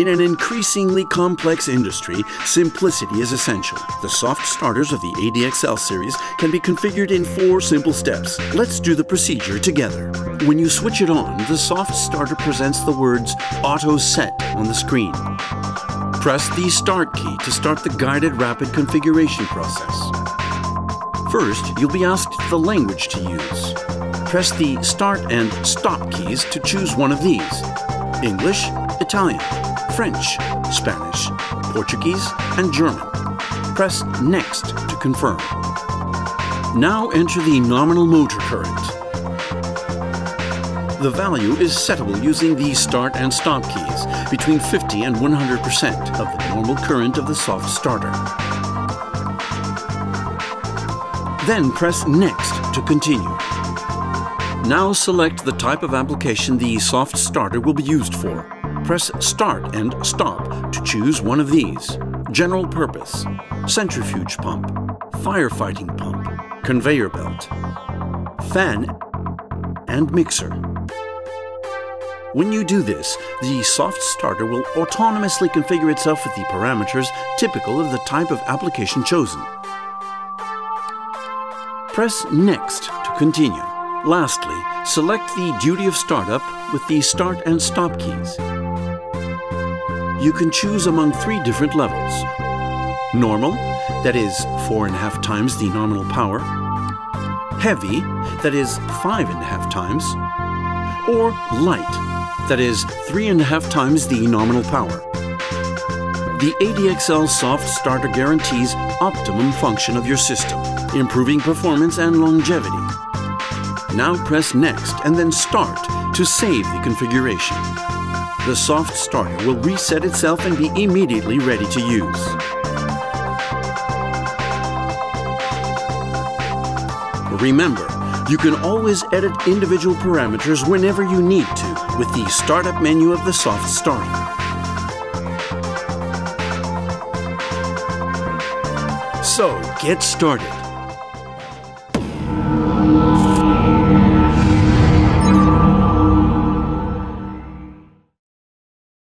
In an increasingly complex industry, simplicity is essential. The soft starters of the ADXL series can be configured in four simple steps. Let's do the procedure together. When you switch it on, the soft starter presents the words Auto Set on the screen. Press the Start key to start the guided rapid configuration process. First, you'll be asked the language to use. Press the Start and Stop keys to choose one of these. English, Italian, French, Spanish, Portuguese, and German. Press Next to confirm. Now enter the nominal motor current. The value is settable using the start and stop keys between 50 and 100% of the normal current of the soft starter. Then press Next to continue. Now select the type of application the soft starter will be used for. Press Start and Stop to choose one of these. General Purpose, Centrifuge Pump, Firefighting Pump, Conveyor Belt, Fan, and Mixer. When you do this, the soft starter will autonomously configure itself with the parameters typical of the type of application chosen. Press Next to continue. Lastly, select the duty of startup with the Start and Stop keys. You can choose among three different levels. Normal, that is four and a half times the nominal power. Heavy, that is five and a half times. Or light, that is three and a half times the nominal power. The ADXL Soft Starter guarantees optimum function of your system, improving performance and longevity. Now press Next and then Start to save the configuration. The soft starter will reset itself and be immediately ready to use. Remember, you can always edit individual parameters whenever you need to with the Startup menu of the Soft Starter. So, get started